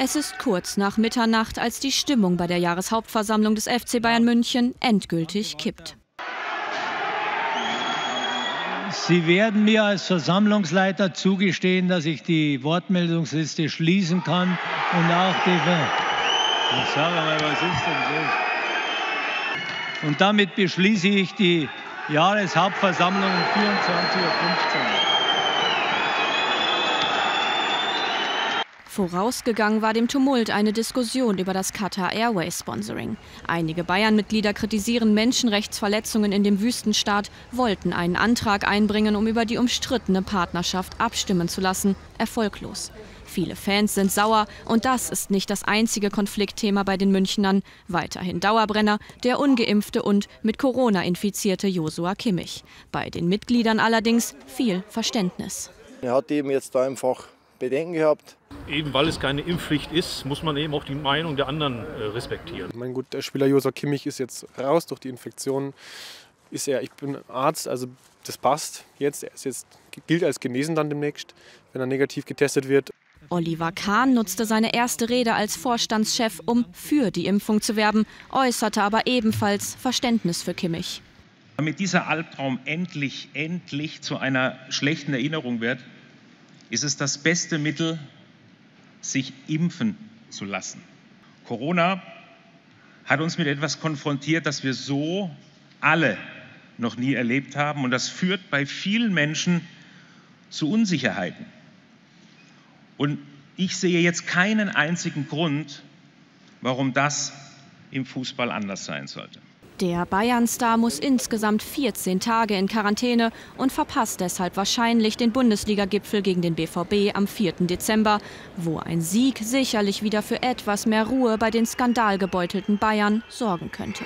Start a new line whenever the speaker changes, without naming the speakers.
Es ist kurz nach Mitternacht, als die Stimmung bei der Jahreshauptversammlung des FC Bayern München endgültig kippt.
Sie werden mir als Versammlungsleiter zugestehen, dass ich die Wortmeldungsliste schließen kann und auch die. Ich sage mal, was ist denn so? Und damit beschließe ich die Jahreshauptversammlung um 24.15 Uhr.
Vorausgegangen war dem Tumult eine Diskussion über das Qatar Airways Sponsoring. Einige Bayern-Mitglieder kritisieren Menschenrechtsverletzungen in dem Wüstenstaat, wollten einen Antrag einbringen, um über die umstrittene Partnerschaft abstimmen zu lassen. Erfolglos. Viele Fans sind sauer und das ist nicht das einzige Konfliktthema bei den Münchnern. Weiterhin Dauerbrenner der ungeimpfte und mit Corona infizierte Josua Kimmich. Bei den Mitgliedern allerdings viel Verständnis.
Er hat eben jetzt einfach Bedenken gehabt.
Eben weil es keine Impfpflicht ist, muss man eben auch die Meinung der anderen äh, respektieren.
Mein gut, der Spieler Josua Kimmich ist jetzt raus durch die Infektion. Ist er, ich bin Arzt, also das passt jetzt. Er ist jetzt, gilt als genesen dann demnächst, wenn er negativ getestet wird.
Oliver Kahn nutzte seine erste Rede als Vorstandschef, um für die Impfung zu werben, äußerte aber ebenfalls Verständnis für Kimmich.
Damit dieser Albtraum endlich, endlich zu einer schlechten Erinnerung wird, ist es das beste Mittel, sich impfen zu lassen. Corona hat uns mit etwas konfrontiert, das wir so alle noch nie erlebt haben. Und das führt bei vielen Menschen zu Unsicherheiten. Und ich sehe jetzt keinen einzigen Grund, warum das im Fußball anders sein sollte.
Der Bayern-Star muss insgesamt 14 Tage in Quarantäne und verpasst deshalb wahrscheinlich den Bundesliga-Gipfel gegen den BVB am 4. Dezember, wo ein Sieg sicherlich wieder für etwas mehr Ruhe bei den skandalgebeutelten Bayern sorgen könnte.